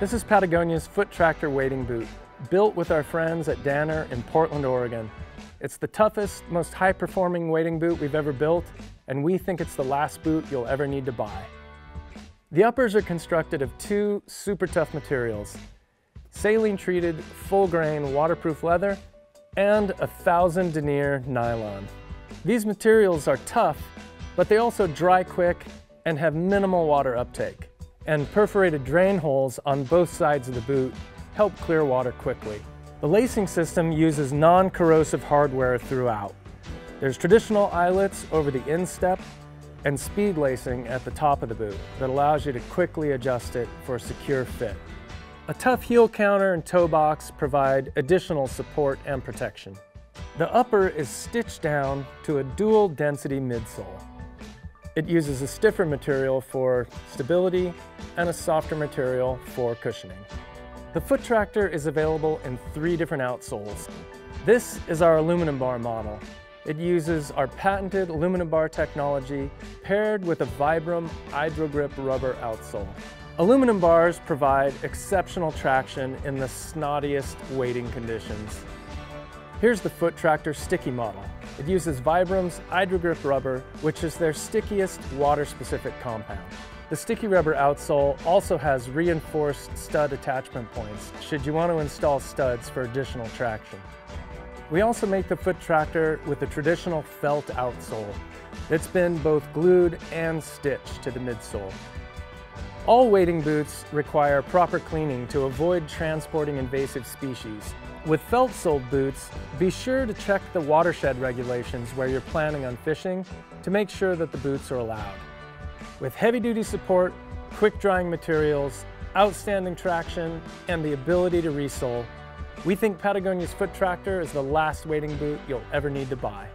This is Patagonia's Foot Tractor wading boot, built with our friends at Danner in Portland, Oregon. It's the toughest, most high-performing wading boot we've ever built, and we think it's the last boot you'll ever need to buy. The uppers are constructed of two super tough materials, saline-treated, full-grain, waterproof leather, and a thousand denier nylon. These materials are tough, but they also dry quick and have minimal water uptake and perforated drain holes on both sides of the boot help clear water quickly. The lacing system uses non-corrosive hardware throughout. There's traditional eyelets over the instep and speed lacing at the top of the boot that allows you to quickly adjust it for a secure fit. A tough heel counter and toe box provide additional support and protection. The upper is stitched down to a dual density midsole. It uses a stiffer material for stability and a softer material for cushioning. The foot tractor is available in three different outsoles. This is our aluminum bar model. It uses our patented aluminum bar technology paired with a Vibram HydroGrip rubber outsole. Aluminum bars provide exceptional traction in the snottiest wading conditions. Here's the Foot Tractor Sticky model. It uses Vibram's HydroGrip rubber, which is their stickiest water-specific compound. The sticky rubber outsole also has reinforced stud attachment points should you want to install studs for additional traction. We also make the foot tractor with a traditional felt outsole It's been both glued and stitched to the midsole. All wading boots require proper cleaning to avoid transporting invasive species, with felt-soled boots, be sure to check the watershed regulations where you're planning on fishing to make sure that the boots are allowed. With heavy-duty support, quick-drying materials, outstanding traction, and the ability to resole, we think Patagonia's Foot Tractor is the last wading boot you'll ever need to buy.